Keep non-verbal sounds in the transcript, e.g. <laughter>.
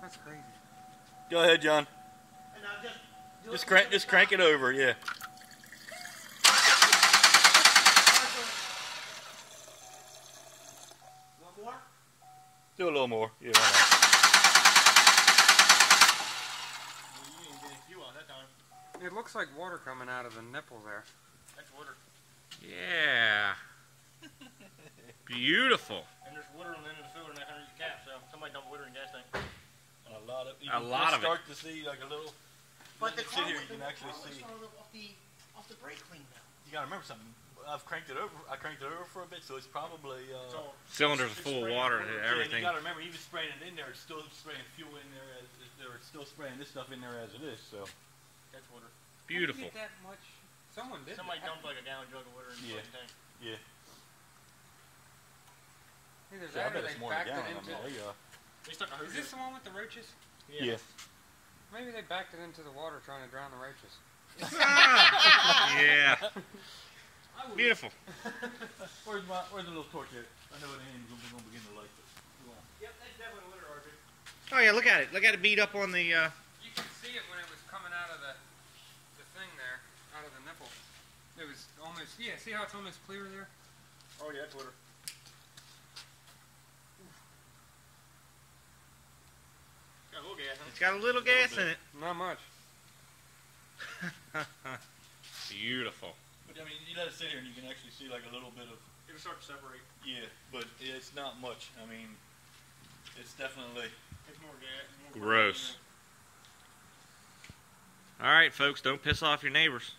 That's crazy. Go ahead, John. And now just do Just crank, just crank it over. Yeah. One more. Do a little more. Yeah. why? You didn't get a few on that time. It looks like water coming out of the nipple there. That's water. Yeah. <laughs> Beautiful. You A can lot of it. start to see like a little. But you the can sit car, here. You can actually see. off the off the brake clean now. You gotta remember something. I've cranked it over. I cranked it over for a bit, so it's probably. Uh, It's all Cylinders it's full of water water. and Yeah, and everything. you gotta remember, even spraying it in there, it's still spraying fuel in there. As, they're still spraying this stuff in there as it is. So that's water. Beautiful. How did you get that much? Someone did. Somebody that. dumped like a gallon jug of water in the Yeah. fucking tank. yeah, Either yeah I that bet or it's they more than a backed gallon. it I into. mean, They stuck a hose Is this the one with the roaches? In it. yeah. Maybe they backed it into the water trying to drown the roaches. <laughs> yeah. <laughs> Beautiful. <laughs> Where's my Where's the little torch at? I know it ain't gonna, gonna begin to light. But Yep, that's definitely water, RJ. Oh yeah, look at it. Look at it beat up on the. Uh, You can see it when it was coming out of the the thing there, out of the nipple. It was almost yeah. See how it's almost clear there? Oh yeah, that's water. Got a little gas, huh? It's got a little gas in it. Not much. <laughs> Beautiful. But I mean, you let it sit here and you can actually see like a little bit of It'll start to separate. yeah, but it's not much. I mean, it's definitely It's more gas. More Gross. All right, folks, don't piss off your neighbors.